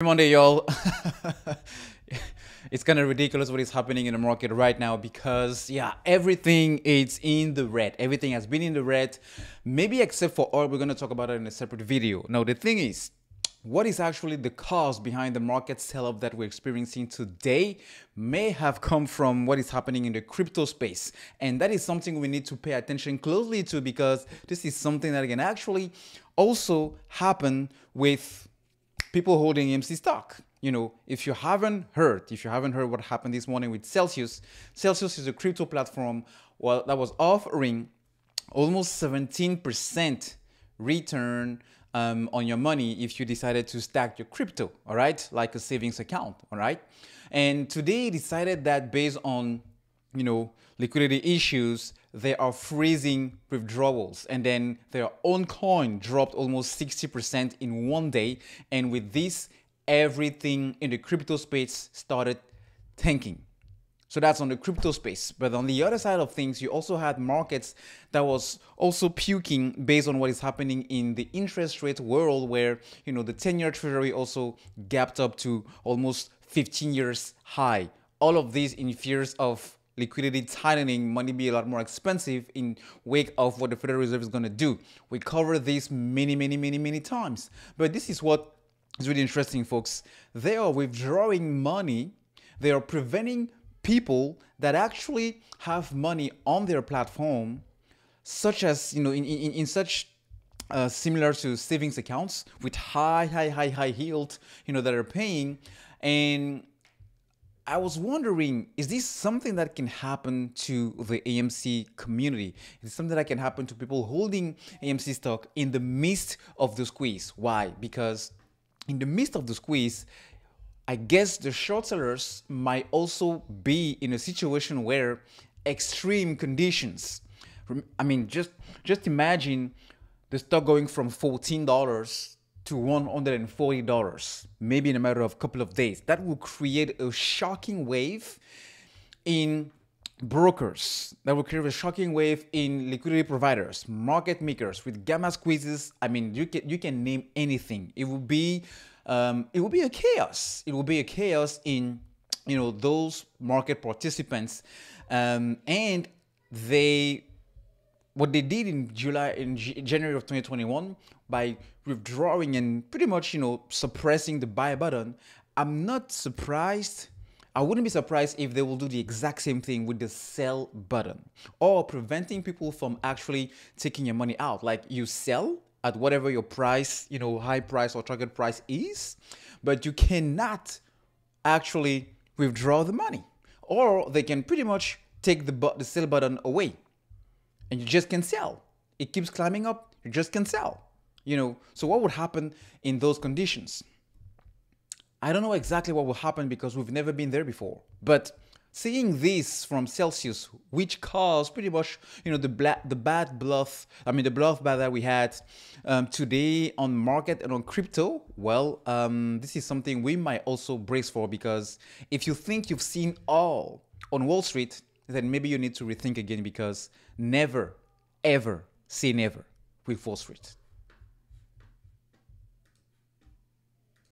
Monday, y'all. it's kind of ridiculous what is happening in the market right now because, yeah, everything is in the red. Everything has been in the red, maybe except for oil. We're going to talk about it in a separate video. Now, the thing is, what is actually the cause behind the market sell-off that we're experiencing today may have come from what is happening in the crypto space and that is something we need to pay attention closely to because this is something that can actually also happen with people holding AMC stock. You know, if you haven't heard, if you haven't heard what happened this morning with Celsius, Celsius is a crypto platform well, that was offering almost 17% return um, on your money if you decided to stack your crypto, all right, like a savings account, all right. And today decided that based on you know liquidity issues, they are freezing withdrawals, and then their own coin dropped almost 60% in one day. And with this, everything in the crypto space started tanking. So that's on the crypto space. But on the other side of things, you also had markets that was also puking based on what is happening in the interest rate world where, you know, the 10-year treasury also gapped up to almost 15 years high. All of these in fears of liquidity tightening, money be a lot more expensive in wake of what the Federal Reserve is going to do. We covered this many, many, many, many times. But this is what is really interesting, folks. They are withdrawing money. They are preventing people that actually have money on their platform, such as, you know, in, in, in such uh, similar to savings accounts with high, high, high, high yield, you know, that are paying. And I was wondering, is this something that can happen to the AMC community? Is something that can happen to people holding AMC stock in the midst of the squeeze? Why? Because in the midst of the squeeze, I guess the short sellers might also be in a situation where extreme conditions. I mean, just just imagine the stock going from $14 to $140, maybe in a matter of a couple of days. That will create a shocking wave in brokers. That will create a shocking wave in liquidity providers, market makers with gamma squeezes. I mean, you can you can name anything. It will be um, it will be a chaos. It will be a chaos in you know those market participants, um, and they what they did in July in January of 2021 by withdrawing and pretty much you know suppressing the buy button i'm not surprised i wouldn't be surprised if they will do the exact same thing with the sell button or preventing people from actually taking your money out. Like you sell at whatever your price you know high price or target price is but you cannot actually withdraw the money or they can pretty much take the, the sell button away and you just can sell. It keeps climbing up, you just can sell. You know, so what would happen in those conditions? I don't know exactly what will happen because we've never been there before. But seeing this from Celsius, which caused pretty much, you know, the black, the bad bluff, I mean, the bluff bad that we had um, today on market and on crypto, well, um, this is something we might also brace for because if you think you've seen all on Wall Street, then maybe you need to rethink again because never, ever say never with Wall Street.